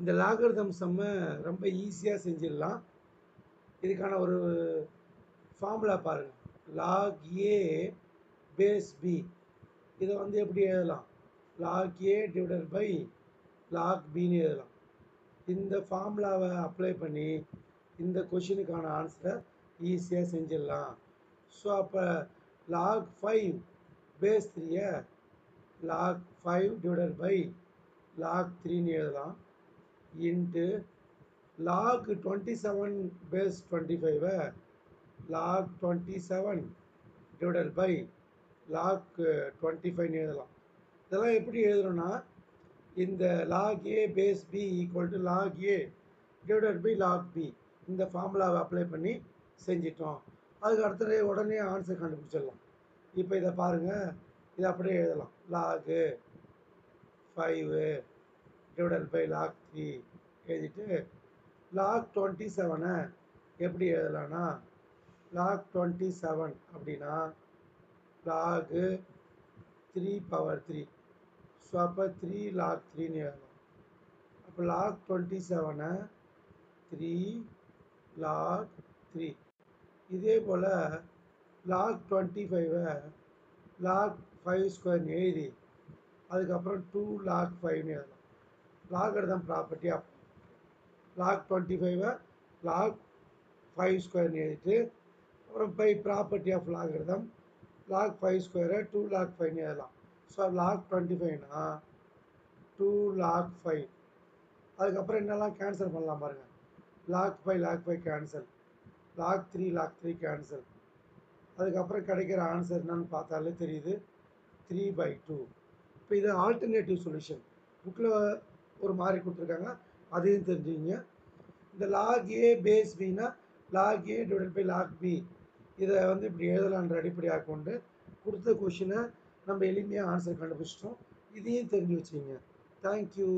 இந்த லாகர்தம் செம்ம ரொம்ப ஈஸியாக செஞ்சிடலாம். இதுக்கான ஒரு ஃபார்முலா பாருங்கள் லாக் ஏ பேஸ் பி இதை வந்து எப்படி எழுதலாம்? Log A divided by log பின்னு எழுதலாம். இந்த ஃபார்முலாவை அப்ளை பண்ணி இந்த கொஷினுக்கான ஆன்சரை ஈஸியாக செஞ்சிடலாம். ஸோ அப்போ லாக் ஃபைவ் பேஸ் த்ரீயை log five divided by log த்ரீன்னு எழுதலாம். Into log twenty seven base twenty ஃபைவை log twenty seven divided by log twenty ஃபைவ்னு எழுதலாம். இதெல்லாம் எப்படி எழுதுறோன்னா இந்த log A base B equal to log A divided by log B இந்த ஃபார்முலாவை அப்ளை பண்ணி செஞ்சிட்டோம். அதுக்கு அடுத்தது உடனே ஆன்சர் கண்டுபிடிச்சிடலாம். இப்போ இதை பாருங்கள் இதை அப்படியே எழுதலாம். Log five divided by log three எழுதிட்டு லாக் டுவெண்ட்டி செவனை எப்படி எழுதலாம்னா லாக் டுவெண்ட்டி செவன் அப்படின்னா log three power three so அப்போ த்ரீ லாக் த்ரீன்னு எழுதலாம். அப்போ லாக் டுவெண்ட்டி செவனை த்ரீ லாக் த்ரீ இதே போல் லாக் டுவெண்ட்டி ஃபைவை லாக் ஃபைவ் ஸ்கொயர்னு எழுதி அதுக்கப்புறம் டூ லாக் ஃபைவ்னு எழுதலாம். Logarithm property of log twenty ஃபைவை லாக் ஃபைவ் ஸ்கொயர்னு எழுதிட்டு அப்புறம் by property of log logarithm log five ஸ்கொயரை டூ லாக் ஃபைவ்னு எழுதலாம். ஸோ லாக் டுவெண்ட்டி ஃபைவ்னா டூ லாக் ஃபைவ் அதுக்கப்புறம் என்னெல்லாம் கேன்சல் பண்ணலாம் பாருங்கள் log five log five cancel log three log three cancel அதுக்கப்புறம் கிடைக்கிற ஆன்சர் என்னன்னு பார்த்தாலே தெரியுது. த்ரீ பை டூ இப்போ இது ஆல்டர்னேட்டிவ் சொல்யூஷன் புக்கில் ஒரு மாதிரி கொடுத்துருக்காங்க. அதையும் தெரிஞ்சுங்க இந்த லாக் ஏ பேஸ் பின்னா log A divide by log B இதை வந்து இப்படி எழுதலான்ற அடிப்படையாக கொண்டு கொடுத்த கொஷினை நம்ம எளிமையாக ஆன்சர் கண்டுபிடிச்சிட்டோம். இதையும் தெரிஞ்சு வச்சுங்க தேங்க்யூ